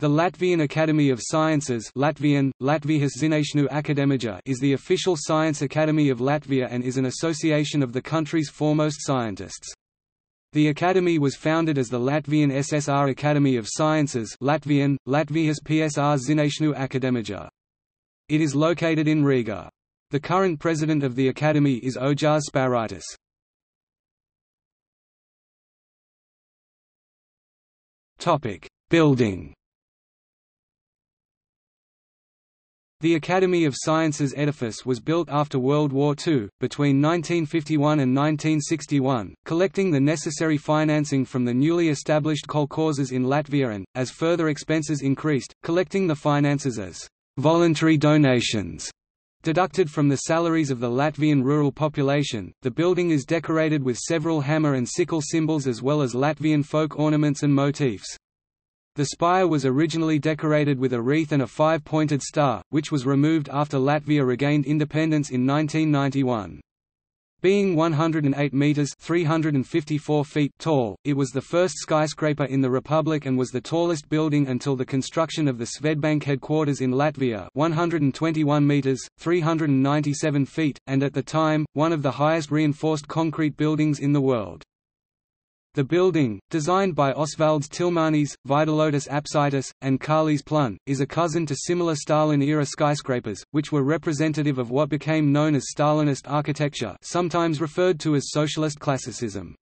The Latvian Academy of Sciences Latvian, Latvijas akadēmija is the official science academy of Latvia and is an association of the country's foremost scientists. The academy was founded as the Latvian SSR Academy of Sciences Latvian, Latvijas PSR Zinātņu akadēmija. It is located in Riga. The current president of the academy is Ojārs Spārītis. Building The Academy of Sciences edifice was built after World War II, between 1951 and 1961, collecting the necessary financing from the newly established kolkhozes in Latvia and, as further expenses increased, collecting the finances as voluntary donations. Deducted from the salaries of the Latvian rural population, the building is decorated with several hammer and sickle symbols as well as Latvian folk ornaments and motifs. The spire was originally decorated with a wreath and a five-pointed star, which was removed after Latvia regained independence in 1991. Being 108 meters (354 feet) tall, it was the first skyscraper in the republic and was the tallest building until the construction of the Swedbank headquarters in Latvia, 121 meters (397 feet), and at the time, one of the highest reinforced concrete buildings in the world. The building, designed by Osvalds Tilmanis, Vaidelotis Apsītis, and Kārlis Plun, is a cousin to similar Stalin-era skyscrapers, which were representative of what became known as Stalinist architecture sometimes referred to as socialist classicism.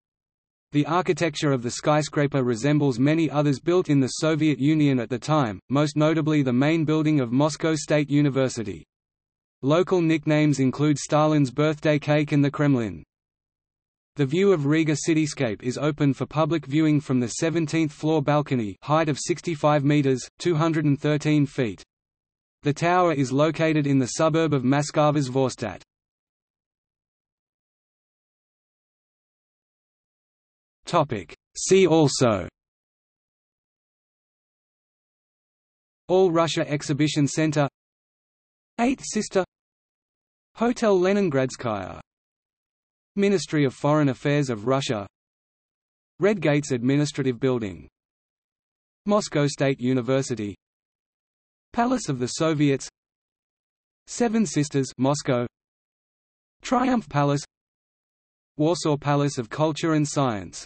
The architecture of the skyscraper resembles many others built in the Soviet Union at the time, most notably the main building of Moscow State University. Local nicknames include Stalin's birthday cake and the Kremlin. The view of Riga cityscape is open for public viewing from the 17th floor balcony height of 65 meters, 213 feet. The tower is located in the suburb of Vorstadt. Topic. See also. All Russia Exhibition Center. Eighth Sister. Hotel Leningradskaya Ministry of Foreign Affairs of Russia. Red Gates Administrative Building. Moscow State University. Palace of the Soviets. Seven Sisters Moscow. Triumph Palace. Warsaw Palace of Culture and Science